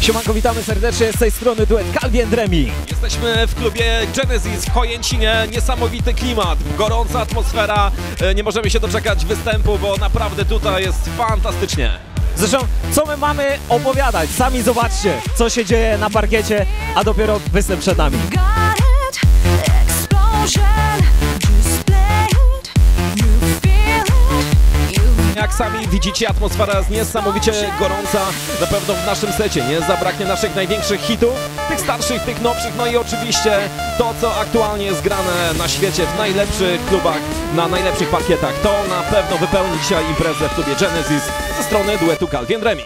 Siemanko, witamy serdecznie z tej strony duet Calvi and Remi. Jesteśmy w klubie Genesis w Chojęcinie. Niesamowity klimat, gorąca atmosfera. E, Nie możemy się doczekać występu, bo naprawdę tutaj jest fantastycznie. Zresztą, co my mamy opowiadać? Sami zobaczcie, co się dzieje na parkiecie, a dopiero występ przed nami. Jak sami widzicie, atmosfera jest niesamowicie gorąca. Na pewno w naszym secie nie zabraknie naszych największych hitów, tych starszych, tych nowszych, no i oczywiście to, co aktualnie jest grane na świecie, w najlepszych klubach, na najlepszych parkietach. To na pewno wypełni dzisiaj imprezę w klubie Genesis ze strony duetu Calvin Remi.